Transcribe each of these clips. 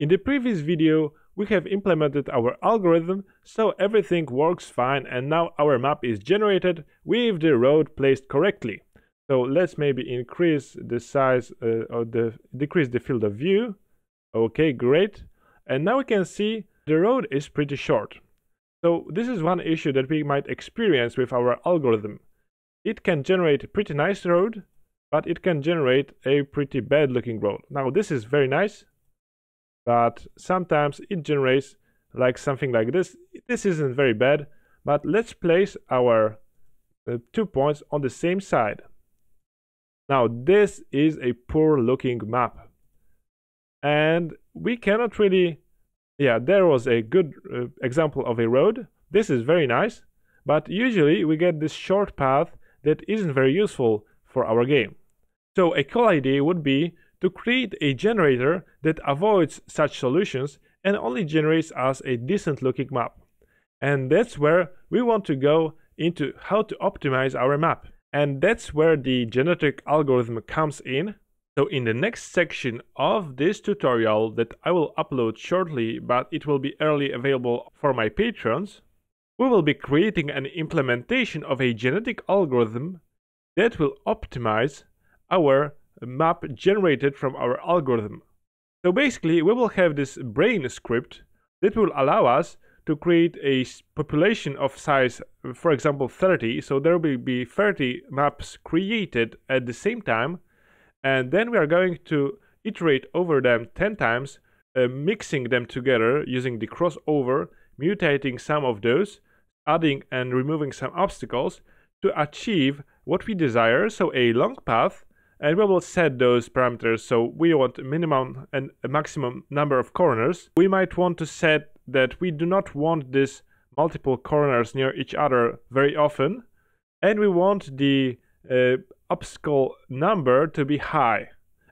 In the previous video, we have implemented our algorithm so everything works fine and now our map is generated with the road placed correctly. So let's maybe increase the size uh, of the decrease the field of view. Okay, great. And now we can see the road is pretty short. So this is one issue that we might experience with our algorithm. It can generate a pretty nice road, but it can generate a pretty bad looking road. Now this is very nice, but sometimes it generates like something like this. This isn't very bad, but let's place our uh, two points on the same side. Now this is a poor looking map. And we cannot really, yeah, there was a good uh, example of a road. This is very nice, but usually we get this short path that isn't very useful for our game. So a cool idea would be to create a generator that avoids such solutions and only generates us a decent looking map. And that's where we want to go into how to optimize our map. And that's where the genetic algorithm comes in. So in the next section of this tutorial that I will upload shortly, but it will be early available for my patrons, we will be creating an implementation of a genetic algorithm that will optimize our map generated from our algorithm. So basically, we will have this brain script that will allow us to create a population of size, for example, 30. So there will be 30 maps created at the same time. And then we are going to iterate over them 10 times, uh, mixing them together using the crossover, mutating some of those, adding and removing some obstacles to achieve what we desire. So a long path and we will set those parameters so we want a minimum and a maximum number of corners we might want to set that we do not want this multiple corners near each other very often. And we want the uh, obstacle number to be high.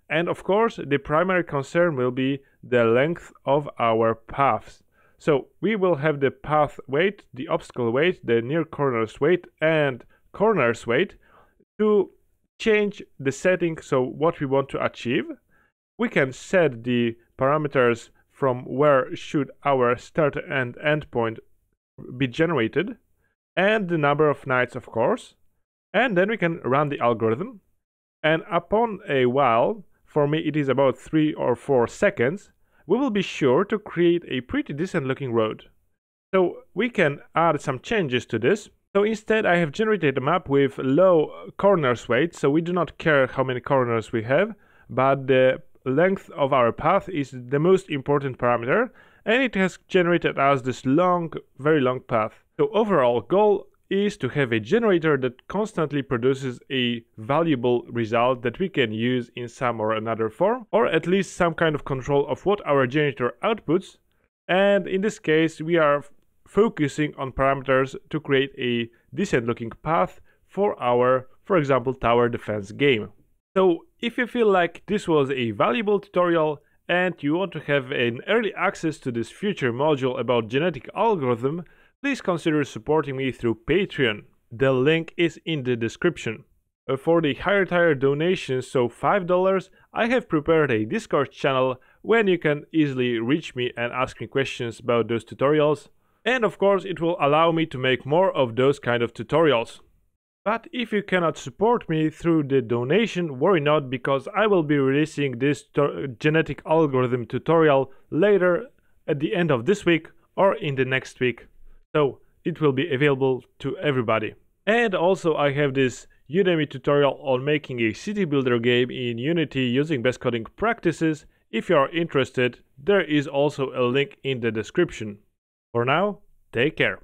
And of course the primary concern will be the length of our paths. So we will have the path weight the obstacle weight the near corners weight and corners weight to change the setting so what we want to achieve we can set the parameters from where should our start and end point be generated and the number of knights of course and then we can run the algorithm. And upon a while for me it is about 3 or 4 seconds we will be sure to create a pretty decent looking road. So we can add some changes to this so instead I have generated a map with low corners weight, so we do not care how many corners we have, but the length of our path is the most important parameter, and it has generated us this long, very long path. So overall goal is to have a generator that constantly produces a valuable result that we can use in some or another form, or at least some kind of control of what our generator outputs. And in this case, we are focusing on parameters to create a decent looking path for our, for example, tower defense game. So if you feel like this was a valuable tutorial and you want to have an early access to this future module about genetic algorithm, please consider supporting me through Patreon. The link is in the description. Uh, for the higher tier donations, so $5, I have prepared a Discord channel when you can easily reach me and ask me questions about those tutorials and of course it will allow me to make more of those kind of tutorials. But if you cannot support me through the donation, worry not because I will be releasing this genetic algorithm tutorial later at the end of this week or in the next week. So it will be available to everybody. And also I have this Udemy tutorial on making a city builder game in Unity using best coding practices. If you are interested, there is also a link in the description. For now, take care.